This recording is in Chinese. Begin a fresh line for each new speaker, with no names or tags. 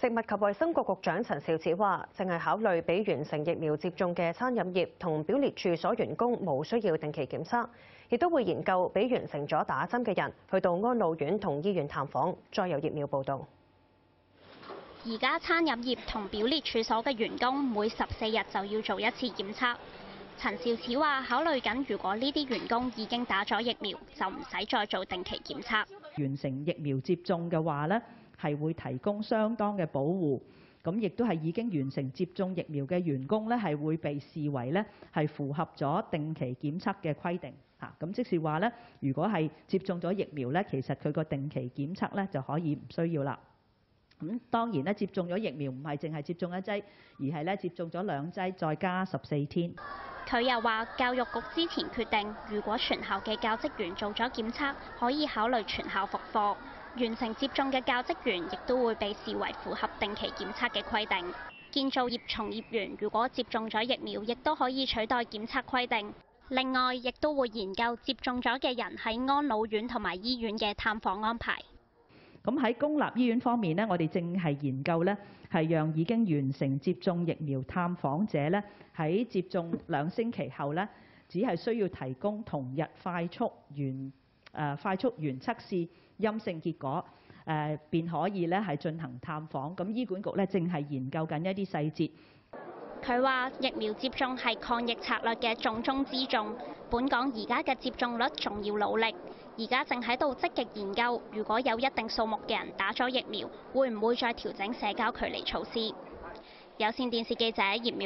食物及衛生局局長陳肇始話，正係考慮俾完成疫苗接種嘅餐飲業同表列處所員工冇需要定期檢測，亦都會研究俾完成咗打針嘅人去到安老院同醫院探訪。再有疫苗報導。
而家餐飲業同表列處所嘅員工每十四日就要做一次檢測。陳肇始話：考慮緊，如果呢啲員工已經打咗疫苗，就唔使再做定期檢測。
完成疫苗接種嘅話咧，係會提供相當嘅保護。咁亦都係已經完成接種疫苗嘅員工咧，係會被視為咧係符合咗定期檢測嘅規定。嚇，咁即是話咧，如果係接種咗疫苗咧，其實佢個定期檢測咧就可以唔需要啦。咁當然咧，接種咗疫苗唔係淨係接種一劑，而係咧接種咗兩劑，再加十四天。
佢又話：教育局之前決定，如果全校嘅教職員做咗檢測，可以考慮全校復課。完成接種嘅教職員亦都會被視為符合定期檢測嘅規定。建造業從業員如果接種咗疫苗，亦都可以取代檢測規定。另外，亦都會研究接種咗嘅人喺安老院同埋醫院嘅探訪安排。
咁喺公立醫院方面呢，我哋正係研究呢，係讓已經完成接種疫苗探訪者呢，喺接種兩星期後呢，只係需要提供同日快速完誒、快速原測試陰性結果，誒、便可以呢係進行探訪。咁醫管局呢，正係研究緊一啲細節。
佢話疫苗接種係抗疫策略嘅重中之重，本港而家嘅接種率仲要努力。而家正喺度積極研究，如果有一定數目嘅人打咗疫苗，會唔會再調整社交距離措施？有線電視記者葉苗。